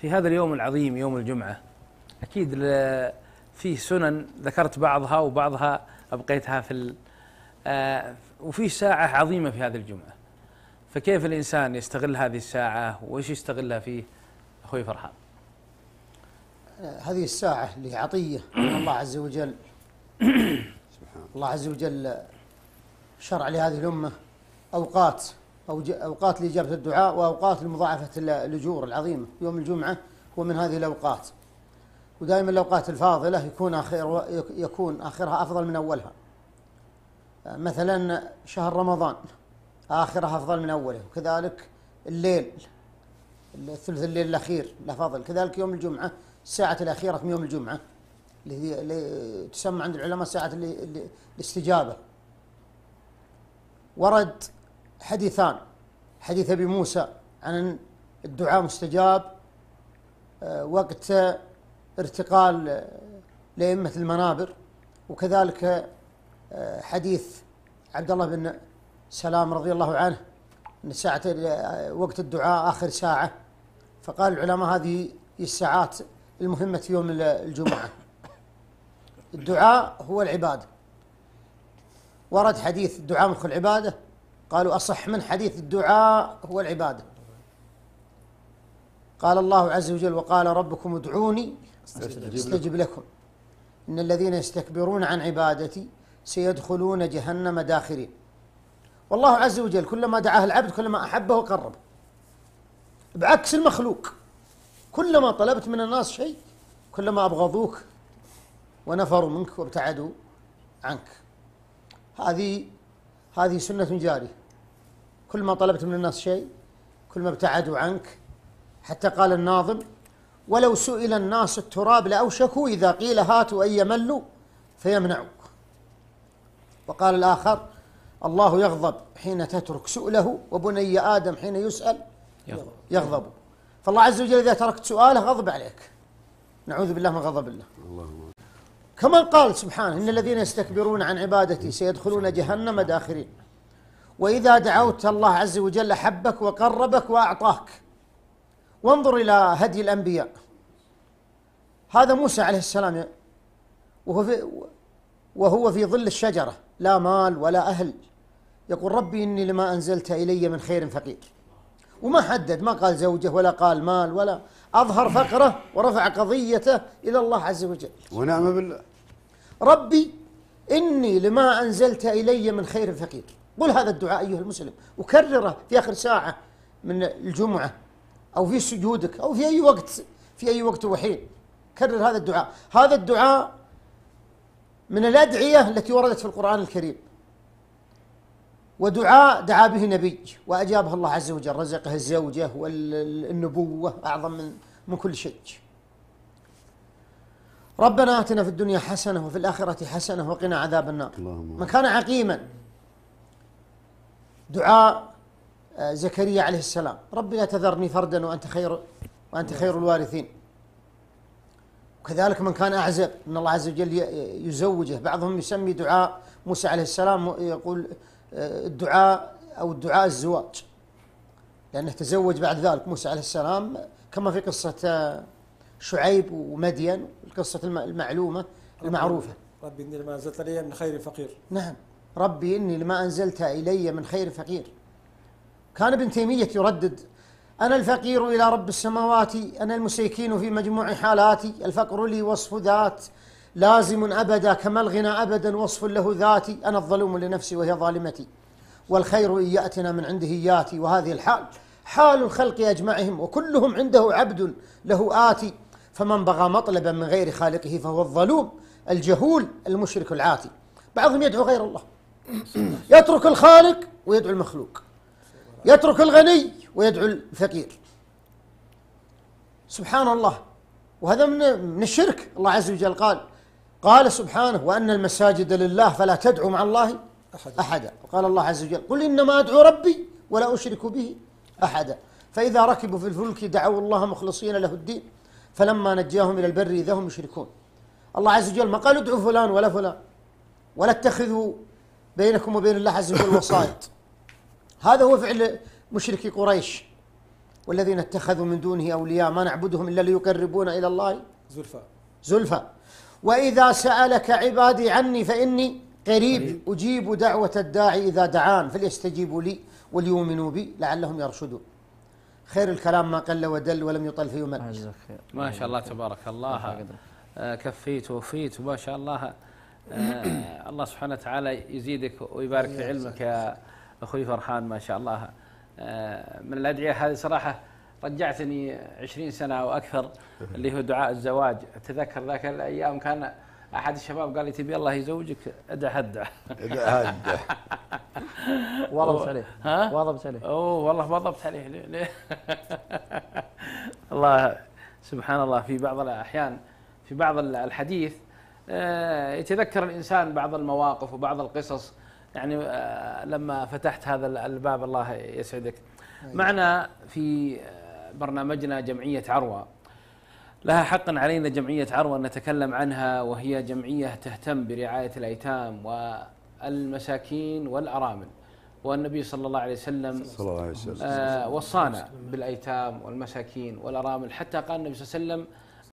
في هذا اليوم العظيم يوم الجمعة أكيد فيه سنن ذكرت بعضها وبعضها أبقيتها في ال- آه، وفي ساعة عظيمة في هذه الجمعة. فكيف الإنسان يستغل هذه الساعة؟ وإيش يستغلها فيه؟ أخوي فرحان. هذه الساعة اللي عطية من الله عز وجل. الله عز وجل شرع لهذه الأمة أوقات أو أوقات لإجابة الدعاء وأوقات لمضاعفة ال- الأجور العظيمة يوم الجمعة هو من هذه الأوقات. ودائما الأوقات الفاضلة يكون آخر يكون آخرها أفضل من أولها. مثلا شهر رمضان آخرها أفضل من أوله وكذلك الليل الثلث الليل الأخير له فضل. كذلك يوم الجمعة الساعة الأخيرة من يوم الجمعة اللي تسمى عند العلماء ساعة الاستجابة. ورد حديثان. حديث أبي موسى عن الدعاء مستجاب آه، وقت ارتقال آه، لأئمة المنابر. وكذلك آه، حديث عبد الله بن سلام رضي الله عنه أن ساعة وقت الدعاء آخر ساعة. فقال العلماء هذه الساعات المهمة في يوم ال- الجمعة. الدعاء هو العبادة. ورد حديث الدعاء مخ العبادة قالوا أصح من حديث الدعاء هو العبادة. قال الله عز وجل وقال ربكم ادعوني أستجب لكم. إن الذين يستكبرون عن عبادتي سيدخلون جهنم داخرين. والله عز وجل كلما دعاه العبد كلما أحبه وقربه بعكس المخلوق كلما طلبت من الناس شيء كلما أبغضوك ونفروا منك وابتعدوا عنك. هذه هذه سنة جارية كل ما طلبت من الناس شيء كل ما ابتعدوا عنك. حتى قال الناظم ولو سئل الناس التراب لأوشكوا إذا قيل هاتوا أن يملوا فيمنعوا وقال الآخر الله يغضب حين تترك سؤله وبني آدم حين يسأل يغضب. يغضب. فالله عز وجل إذا تركت سؤاله غضب عليك. نعوذ بالله من غضب الله. كما قال سبحانه إن الذين يستكبرون عن عبادتي سيدخلون جهنم داخرين. وإذا دعوت الله عز وجل أحبك وقربك وأعطاك وانظر إلى هدي الأنبياء. هذا موسى عليه السلام وهو في وهو في ظل الشجرة لا مال ولا أهل. يقول ربي إني لما أنزلت إلي من خير فقير. وما حدد ما قال زوجة ولا قال مال ولا أظهر فقره ورفع قضيته إلى الله عز وجل. ونعم بالله. ربي إني لما أنزلت إلي من خير فقير. قل هذا الدعاء أيها المسلم. وكرره في آخر ساعة من الجمعة أو في سجودك أو في أي وقت في أي وقت وحين. كرر هذا الدعاء. هذا الدعاء من الأدعية التي وردت في القرآن الكريم. ودعاء دعا به نبي وأجابه الله عز وجل رزقه الزوجة والنبوة أعظم من من كل شيء. ربنا آتنا في الدنيا حسنة وفي الآخرة حسنة وقنا عذاب النار. اللهم من كان عقيما دعاء آه، زكريا عليه السلام. ربي لا تذرني فردا وأنت خير وأنت خير الوارثين. وكذلك من كان أعزب أن الله عز وجل يزوجه بعضهم يسمي دعاء موسى عليه السلام يقول الدعاء أو الدعاء الزواج. لأنه تزوج بعد ذلك موسى عليه السلام كما في قصة آه، شعيب ومدين القصة الم- المعلومة المعروفة. ربي إني لما أنزلت لي من خير فقير. نعم. ربي إني لما أنزلت إلي من خير فقير. كان ابن تيمية يردد أنا الفقير إلى رب السماوات أنا المسيكين في مجموع حالاتي الفقر لي وصف ذات. لازم أبدا كما الغنى أبدا وصف له ذاتي أنا الظلوم لنفسي وهي ظالمتي. والخير إن يأتنا من عنده ياتي وهذه الحال. حال الخلق أجمعهم وكلهم عنده عبد له آتي. فمن بغى مطلبا من غير خالقه فهو الظلوم الجهول المشرك العاتي. بعضهم يدعو غير الله. يترك الخالق ويدعو المخلوق. يترك الغني ويدعو الفقير. سبحان الله. وهذا من من الشرك. الله عز وجل قال قال سبحانه وأن المساجد لله فلا تدعوا مع الله أحد أحدا. وقال الله عز وجل قل إنما أدعو ربي ولا أشرك به أحدا. فإذا ركبوا في الفلك دعوا الله مخلصين له الدين فلما نجاهم إلى البر إذا هم يشركون الله عز وجل ما قال ادعوا فلان ولا فلان ولا اتخذوا بينكم وبين الله عز وجل وسائط. هذا هو فعل مشركي قريش والذين اتخذوا من دونه أولياء ما نعبدهم إلا ليقربونا إلى الله. زلفى. زلفى. وإذا سألك عبادي عني فإني قريب أجيب دعوة الداعي إذا دعان فليستجيبوا لي وليؤمنوا بي لعلهم يرشدون. خير الكلام ما قل ودل ولم يطل في خير. ما شاء الله تبارك الله. آه، كفيت ووفيت وما شاء الله. آه، الله سبحانه وتعالى يزيدك ويبارك في علمك يا أخوي فرحان ما شاء الله. آه، من الأدعية هذه صراحة رجعتني عشرين سنة أو أكثر اللي هو دعاء الزواج. أتذكر ذاك الأيام كان أحد الشباب قال لي تبي الله يزوجك؟ ادع هدع هذا واظبت عليه. ها؟ واظبت عليه. أوه والله ما ضبط عليه. ليه, ليه؟ الله سبحان الله في بعض الأحيان في بعض الحديث آه، يتذكر الإنسان بعض المواقف وبعض القصص. يعني آه، لما فتحت هذا الباب الله يسعدك. معنا في برنامجنا جمعية عروة. لها حق علينا جمعية عروة أن نتكلم عنها وهي جمعية تهتم برعاية الأيتام والمساكين والأرامل. والنبي صلى الله عليه وسلم صلى الله عليه وسلم. آه، وصانا بالأيتام والمساكين والأرامل. حتى قال النبي صلى الله عليه وسلم